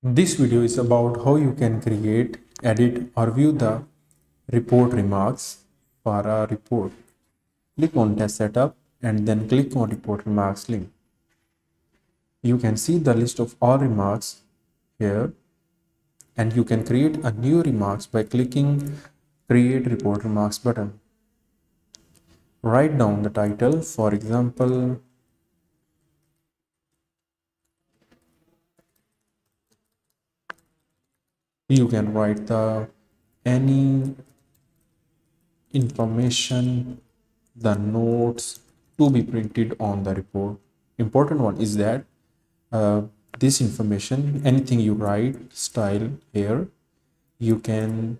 This video is about how you can create, edit or view the report remarks for a report. Click on test setup and then click on report remarks link. You can see the list of all remarks here and you can create a new remarks by clicking create report remarks button. Write down the title for example you can write the any information the notes to be printed on the report. Important one is that uh, this information anything you write style here you can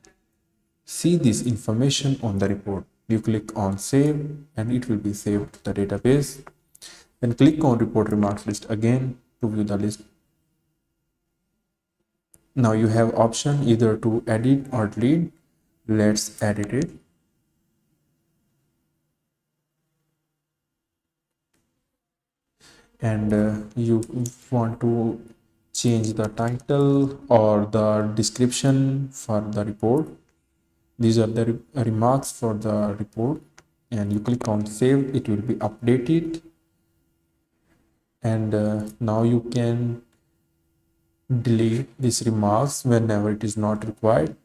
see this information on the report. You click on save and it will be saved to the database. Then click on report remarks list again to view the list now you have option either to edit or delete. Let's edit it. And uh, you want to change the title or the description for the report. These are the re remarks for the report. And you click on save. It will be updated. And uh, now you can delete these remarks whenever it is not required.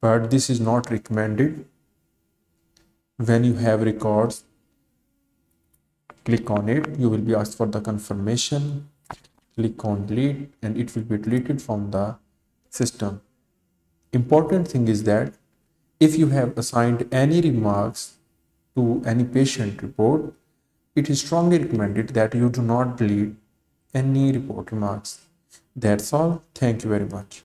But this is not recommended. When you have records click on it. You will be asked for the confirmation. Click on delete and it will be deleted from the system. Important thing is that if you have assigned any remarks to any patient report it is strongly recommended that you do not delete any report remarks. That's all. Thank you very much.